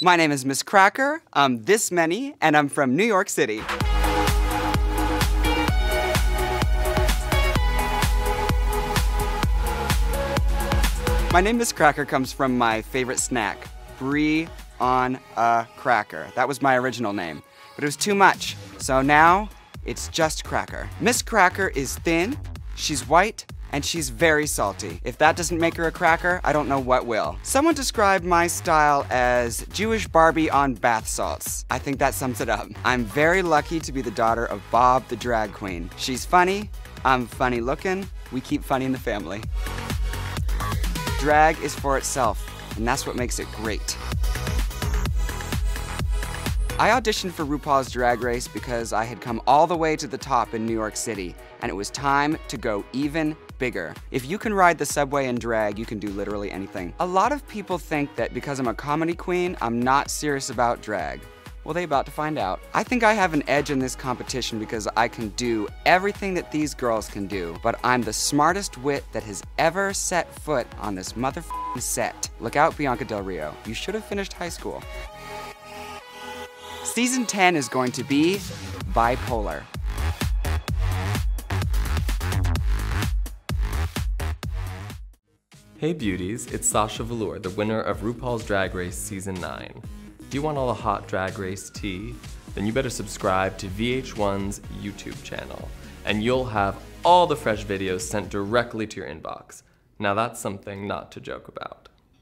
My name is Miz Cracker. I'm this many, and I'm from New York City. My name Miz Cracker comes from my favorite snack, Brie on a Cracker. That was my original name, but it was too much. So now it's just Cracker. Miz Cracker is thin, she's white, and she's very salty. If that doesn't make her a cracker, I don't know what will. Someone described my style as Jewish Barbie on bath salts. I think that sums it up. I'm very lucky to be the daughter of Bob the drag queen. She's funny, I'm funny looking, we keep funny in the family. Drag is for itself, and that's what makes it great. I auditioned for RuPaul's Drag Race because I had come all the way to the top in New York City, and it was time to go even bigger. If you can ride the subway and drag, you can do literally anything. A lot of people think that because I'm a comedy queen, I'm not serious about drag. Well, they about to find out. I think I have an edge in this competition because I can do everything that these girls can do, but I'm the smartest wit that has ever set foot on this motherfucking set. Look out, Bianca Del Rio. You should have finished high school. Season 10 is going to be bipolar. Hey beauties, it's Sasha Velour, the winner of RuPaul's Drag Race Season 9. Do you want all the hot drag race tea? Then you better subscribe to VH1's YouTube channel, and you'll have all the fresh videos sent directly to your inbox. Now that's something not to joke about.